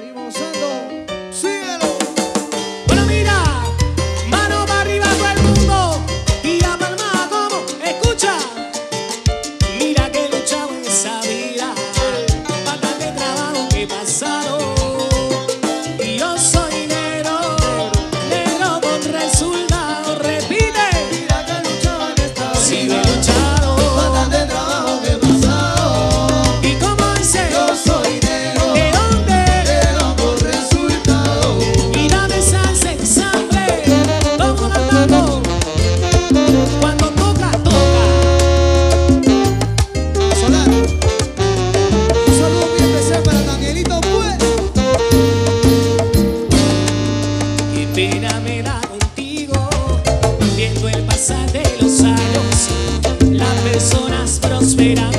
Seguimos gozando. Personas